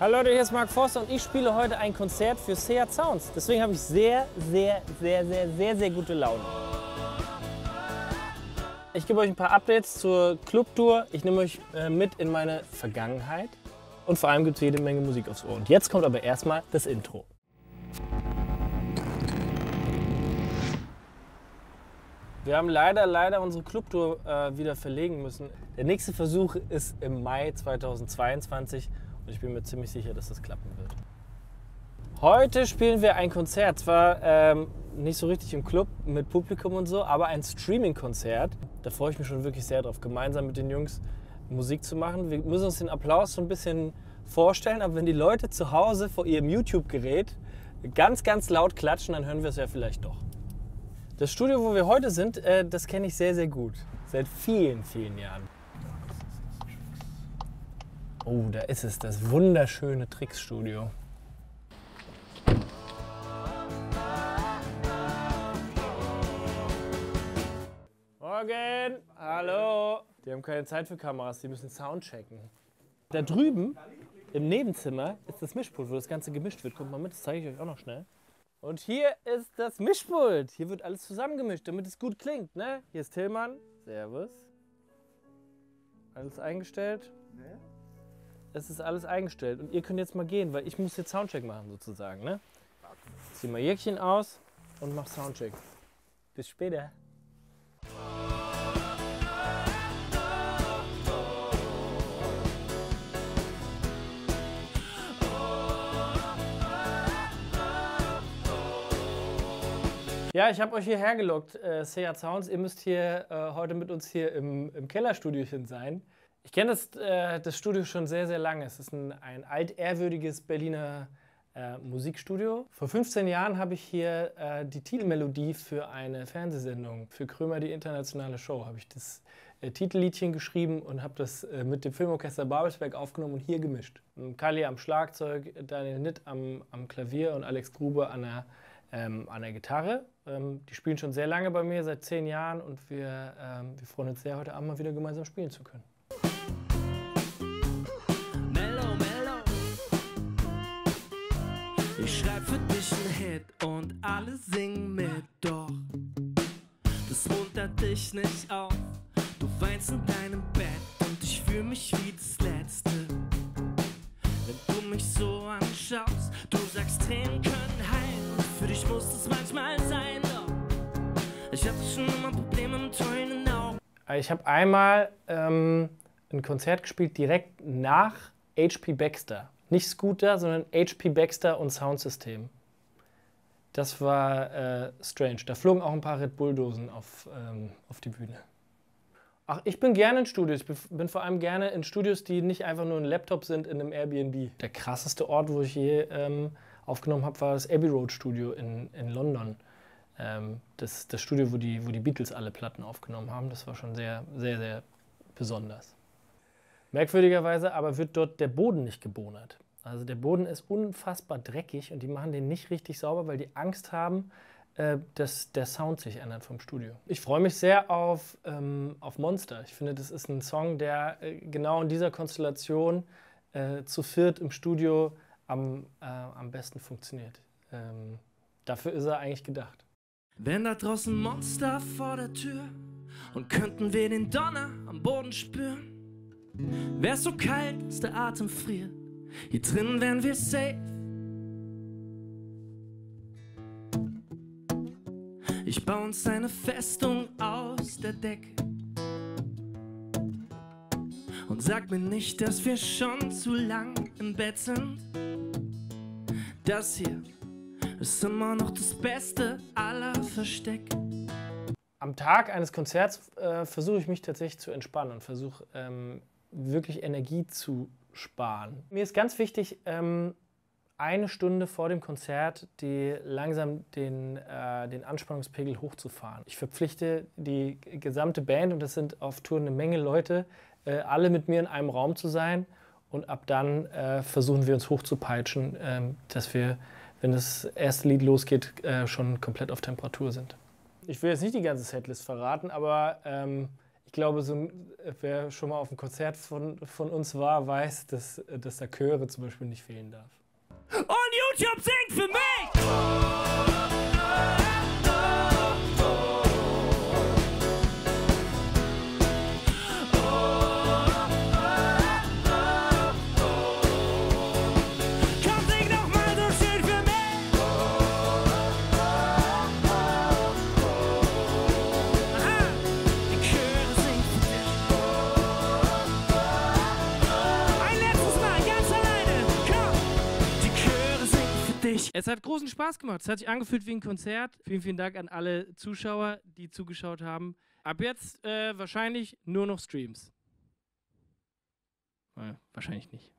Hallo Leute, hier ist Mark Forster und ich spiele heute ein Konzert für Seat Sounds. Deswegen habe ich sehr, sehr, sehr, sehr, sehr, sehr gute Laune. Ich gebe euch ein paar Updates zur Clubtour. Ich nehme euch äh, mit in meine Vergangenheit. Und vor allem gibt es jede Menge Musik aufs Ohr. Und jetzt kommt aber erstmal das Intro. Wir haben leider, leider unsere Clubtour äh, wieder verlegen müssen. Der nächste Versuch ist im Mai 2022 und ich bin mir ziemlich sicher, dass das klappen wird. Heute spielen wir ein Konzert, zwar ähm, nicht so richtig im Club mit Publikum und so, aber ein Streaming-Konzert. Da freue ich mich schon wirklich sehr drauf, gemeinsam mit den Jungs Musik zu machen. Wir müssen uns den Applaus so ein bisschen vorstellen, aber wenn die Leute zu Hause vor ihrem YouTube-Gerät ganz, ganz laut klatschen, dann hören wir es ja vielleicht doch. Das Studio, wo wir heute sind, äh, das kenne ich sehr, sehr gut. Seit vielen, vielen Jahren. Oh, da ist es, das wunderschöne Tricks-Studio. Morgen! Hallo! Die haben keine Zeit für Kameras, die müssen Sound checken. Da drüben im Nebenzimmer ist das Mischpult, wo das Ganze gemischt wird. Kommt mal mit, das zeige ich euch auch noch schnell. Und hier ist das Mischpult. Hier wird alles zusammengemischt, damit es gut klingt. Ne? Hier ist Tillmann. Servus. Alles eingestellt. Es ist alles eingestellt. Und ihr könnt jetzt mal gehen, weil ich muss jetzt Soundcheck machen sozusagen. Ne? Zieh mal Jäckchen aus und mach Soundcheck. Bis später. Ja, ich habe euch hierher gelockt, äh, Seat Sounds. Ihr müsst hier äh, heute mit uns hier im, im Kellerstudiochen sein. Ich kenne das, äh, das Studio schon sehr, sehr lange. Es ist ein, ein altehrwürdiges Berliner äh, Musikstudio. Vor 15 Jahren habe ich hier äh, die Titelmelodie für eine Fernsehsendung, für Krömer die internationale Show, habe ich das äh, Titelliedchen geschrieben und habe das äh, mit dem Filmorchester Babelsberg aufgenommen und hier gemischt. Kali am Schlagzeug, Daniel Nitt am, am Klavier und Alex Grube an der ähm, an der Gitarre. Ähm, die spielen schon sehr lange bei mir, seit zehn Jahren und wir, ähm, wir freuen uns sehr, heute Abend mal wieder gemeinsam spielen zu können. Schreib für dich einen Hit und alle singen mit, doch das muntert dich nicht auf. Du weinst in deinem Bett und ich fühl mich wie das Letzte. Wenn du mich so anschaust, du sagst, Tränen können heilen. Für dich muss es manchmal sein, doch ich hatte schon immer Probleme mit in Augen. Ich habe einmal ähm, ein Konzert gespielt direkt nach HP Baxter. Nicht Scooter, sondern HP Baxter und Soundsystem. Das war äh, strange. Da flogen auch ein paar Red Bull-Dosen auf, ähm, auf die Bühne. Ach, ich bin gerne in Studios. Ich bin vor allem gerne in Studios, die nicht einfach nur ein Laptop sind in einem Airbnb. Der krasseste Ort, wo ich je ähm, aufgenommen habe, war das Abbey Road Studio in, in London. Ähm, das, das Studio, wo die, wo die Beatles alle Platten aufgenommen haben. Das war schon sehr, sehr, sehr besonders. Merkwürdigerweise aber wird dort der Boden nicht gebohnert. Also der Boden ist unfassbar dreckig und die machen den nicht richtig sauber, weil die Angst haben, äh, dass der Sound sich ändert vom Studio. Ich freue mich sehr auf, ähm, auf Monster. Ich finde, das ist ein Song, der äh, genau in dieser Konstellation äh, zu viert im Studio am, äh, am besten funktioniert. Ähm, dafür ist er eigentlich gedacht. Wenn da draußen Monster vor der Tür und könnten wir den Donner am Boden spüren, wär's so kalt, dass der Atem friert. Hier drin wären wir safe. Ich baue uns eine Festung aus der Decke. Und sag mir nicht, dass wir schon zu lang im Bett sind. Das hier ist immer noch das Beste aller Verstecke. Am Tag eines Konzerts äh, versuche ich mich tatsächlich zu entspannen und versuche ähm, wirklich Energie zu sparen. Mir ist ganz wichtig, ähm, eine Stunde vor dem Konzert die langsam den, äh, den Anspannungspegel hochzufahren. Ich verpflichte die gesamte Band, und das sind auf Tour eine Menge Leute, äh, alle mit mir in einem Raum zu sein. Und ab dann äh, versuchen wir uns hochzupeitschen, ähm, dass wir, wenn das erste Lied losgeht, äh, schon komplett auf Temperatur sind. Ich will jetzt nicht die ganze Setlist verraten, aber ähm, ich glaube, so, wer schon mal auf einem Konzert von, von uns war, weiß, dass, dass da Chöre zum Beispiel nicht fehlen darf. Und YouTube singt für mich! Dich. Es hat großen Spaß gemacht. Es hat sich angefühlt wie ein Konzert. Vielen, vielen Dank an alle Zuschauer, die zugeschaut haben. Ab jetzt äh, wahrscheinlich nur noch Streams. Äh, wahrscheinlich nicht.